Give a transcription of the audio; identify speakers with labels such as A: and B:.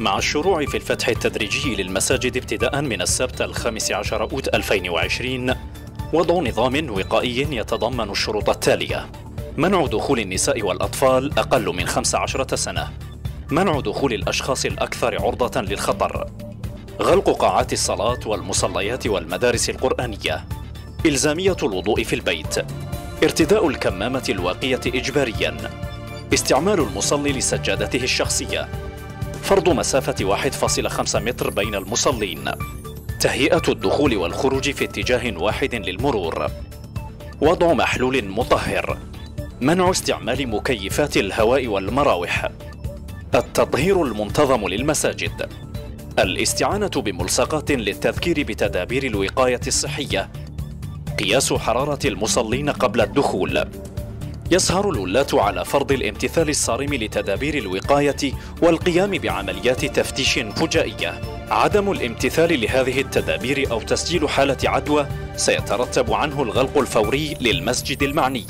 A: مع الشروع في الفتح التدريجي للمساجد ابتداء من السبت الخامس عشر أوت 2020 وضع نظام وقائي يتضمن الشروط التالية. منع دخول النساء والأطفال أقل من 15 سنة. منع دخول الأشخاص الأكثر عرضة للخطر. غلق قاعات الصلاة والمصليات والمدارس القرآنية. إلزامية الوضوء في البيت. ارتداء الكمامة الواقية إجبارياً. استعمال المصلي لسجادته الشخصية. فرض مسافة 1.5 متر بين المصلين. تهيئة الدخول والخروج في اتجاه واحد للمرور. وضع محلول مطهر. منع استعمال مكيفات الهواء والمراوح. التطهير المنتظم للمساجد. الاستعانة بملصقات للتذكير بتدابير الوقاية الصحية. قياس حرارة المصلين قبل الدخول. يسهر الولاة على فرض الامتثال الصارم لتدابير الوقاية والقيام بعمليات تفتيش فجائية. عدم الامتثال لهذه التدابير أو تسجيل حالة عدوى سيترتب عنه الغلق الفوري للمسجد المعني.